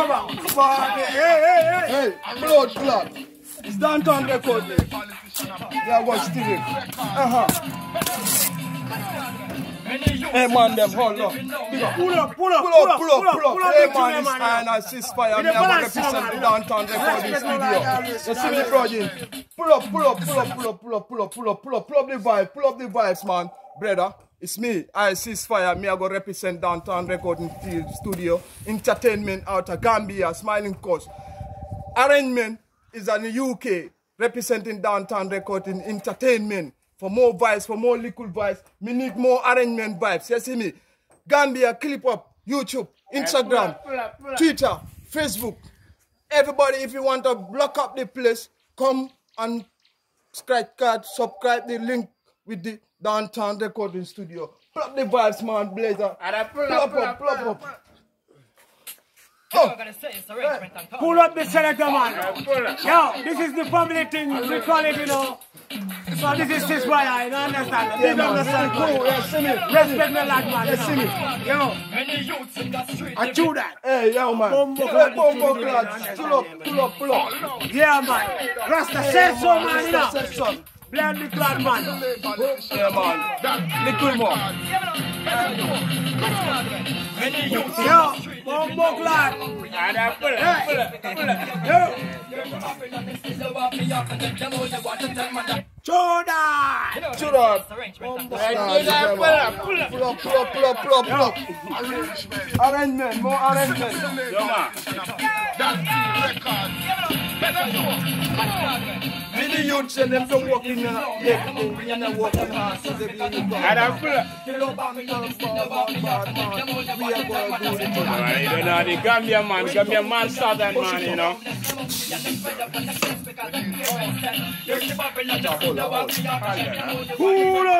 come on. Hey, hey, hey. Hey, blood clot. It's Dont'e record. Yeah, watch TV. Uh-huh. Hey man, them hold up. Big up. Pull up, pull up, Pull up, pull up, pull up. pull up Hey man, it's iron and Cease Fyah. With Me the I balance, represent the Dont'e recording studio. You see me, project? Pull up, pull up, pull up, pull up, pull up, pull up, pull up, pull up, pull up the vibe, pull up the vibes, man. Brother, it's me. I Cease Fyah. Me I go represent Dont'e recording field studio. Entertainment out of Gambia, Smiling Coast. Arrangement is in the UK representing Dont'e recording entertainment. For more vibes, for more liquid vibes, me need more arrangement vibes. You see me? Gambia, clip up, YouTube, Instagram, Twitter, Facebook. Everybody, if you want to block up the place, come and scratch card, subscribe the link with the Dont'e recording studio. Pull up the vibes, man, Blazer. Pull up, up, pull up, up. Oh. Pull up the selector, man. Yo, this is the family thing. We call it, you know. So this is Cease Fyah, you know, understand? Yeah, Big man. up yourself, Cool, man. yeah, see me. Respect the lad, man. Yeah, see me. Yo, I chew that. Hey, yo, man. Bumbo Hey, clad, bumbo you clad. know, Pull up, pull up, pull up. Yeah, man. Rasta said so, man, you know. Say so. Blend the clad man. Yeah, man. Little more. Many youths. Yo, Bombo Clad. And I pull it, pull it, pull it. Yo. Jordan! Jordan! Pull up, pull up, pull up, pull up, pull up, pull up, pull up. Arrangement, more arrangement. Yo, man. That's the record the them don't walk in the in the I'm man. The you Gambia man, Gambia man, Southern man, you know. Hold.